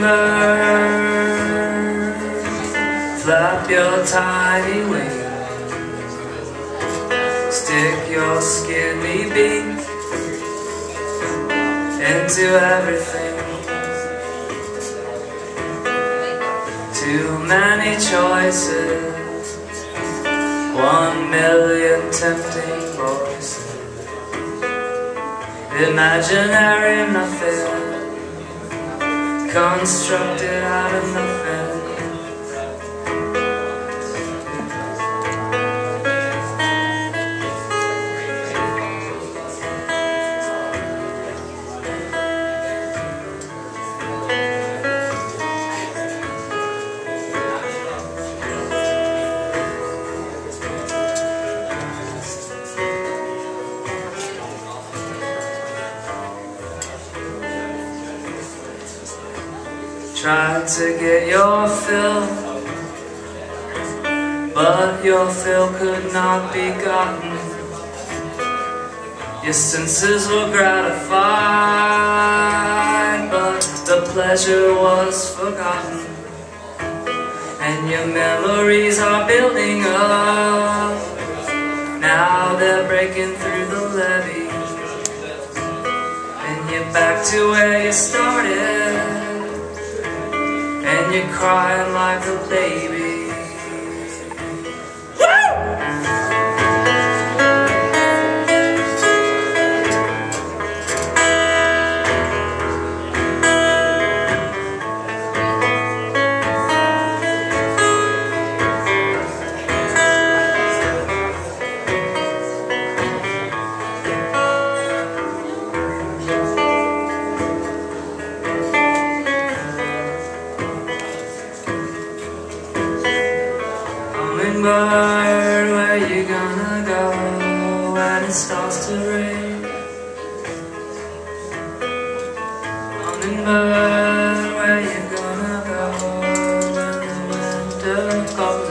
Hummingbird, flap your tiny wings, stick your skinny beak into everything. Too many choices, one million tempting voices, imaginary nothing constructed out of nothing. Try to get your fill, but your fill could not be gotten. Your senses were gratified, but the pleasure was forgotten. And your memories are building up. Now they're breaking through the levee. And you're back to where you started and you're crying like a baby. bird, where you gonna go when it starts to rain? Morning bird, where you gonna go when the winter comes?